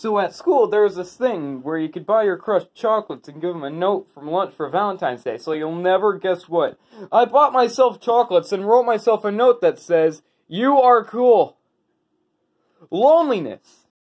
So at school, there was this thing where you could buy your crushed chocolates and give them a note from lunch for Valentine's Day. So you'll never guess what. I bought myself chocolates and wrote myself a note that says, You are cool. Loneliness.